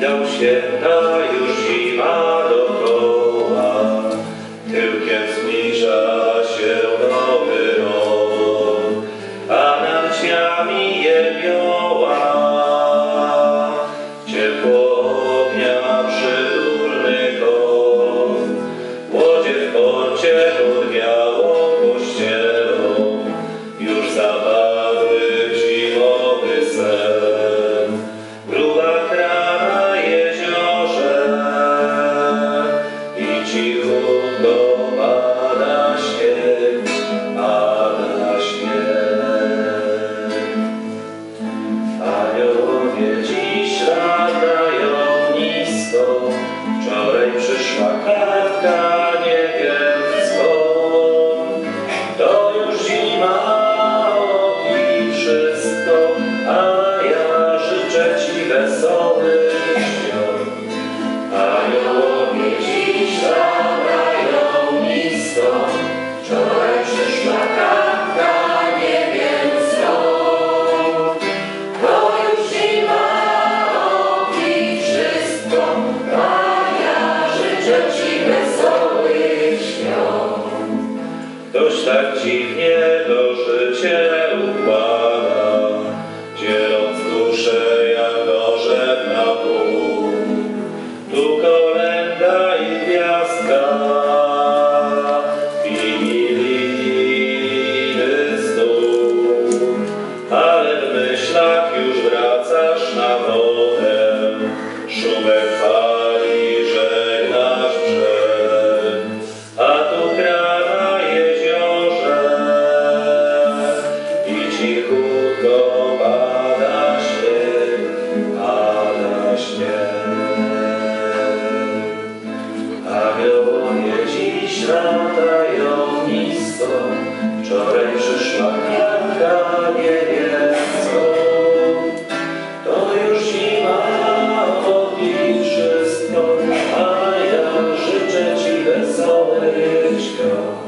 dał się ta już zima do tak dziwnie do życia upadam, dzieląc duszę jak orzeł na pół. Tu kolenda i gwiazda, wigilijny stół, ale w myślach już wracasz na wodę, szumem Wczoraj przyszła kwiatka, nie. To już zima odbić wszystko, a ja życzę Ci wesołych świąt.